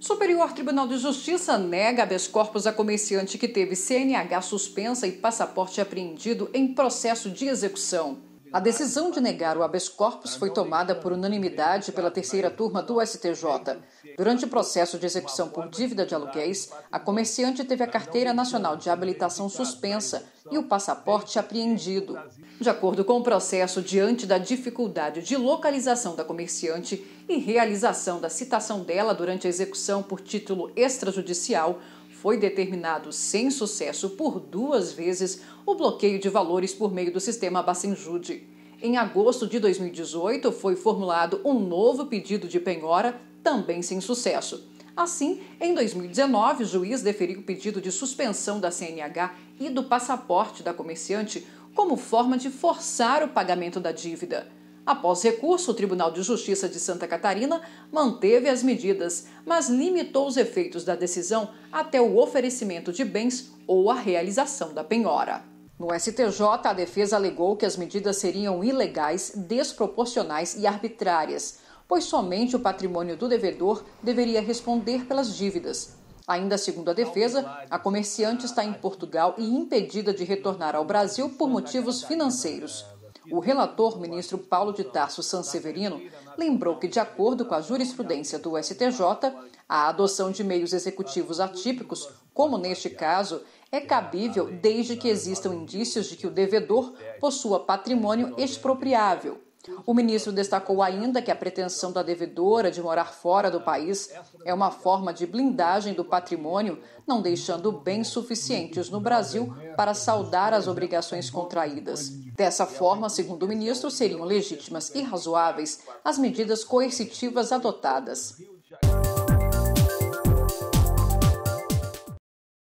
Superior Tribunal de Justiça nega habeas corpus a comerciante que teve CNH suspensa e passaporte apreendido em processo de execução. A decisão de negar o habeas corpus foi tomada por unanimidade pela terceira turma do STJ. Durante o processo de execução por dívida de aluguéis, a comerciante teve a carteira nacional de habilitação suspensa e o passaporte apreendido. De acordo com o processo, diante da dificuldade de localização da comerciante e realização da citação dela durante a execução por título extrajudicial, foi determinado sem sucesso por duas vezes o bloqueio de valores por meio do sistema Bacenjude. Em agosto de 2018, foi formulado um novo pedido de penhora, também sem sucesso. Assim, em 2019, o juiz deferiu o pedido de suspensão da CNH e do passaporte da comerciante como forma de forçar o pagamento da dívida. Após recurso, o Tribunal de Justiça de Santa Catarina manteve as medidas, mas limitou os efeitos da decisão até o oferecimento de bens ou a realização da penhora. No STJ, a defesa alegou que as medidas seriam ilegais, desproporcionais e arbitrárias, pois somente o patrimônio do devedor deveria responder pelas dívidas. Ainda segundo a defesa, a comerciante está em Portugal e impedida de retornar ao Brasil por motivos financeiros. O relator, ministro Paulo de Tarso Sanseverino, lembrou que, de acordo com a jurisprudência do STJ, a adoção de meios executivos atípicos, como neste caso, é cabível desde que existam indícios de que o devedor possua patrimônio expropriável o ministro destacou ainda que a pretensão da devedora de morar fora do país é uma forma de blindagem do patrimônio, não deixando bens suficientes no Brasil para saldar as obrigações contraídas. Dessa forma, segundo o ministro, seriam legítimas e razoáveis as medidas coercitivas adotadas.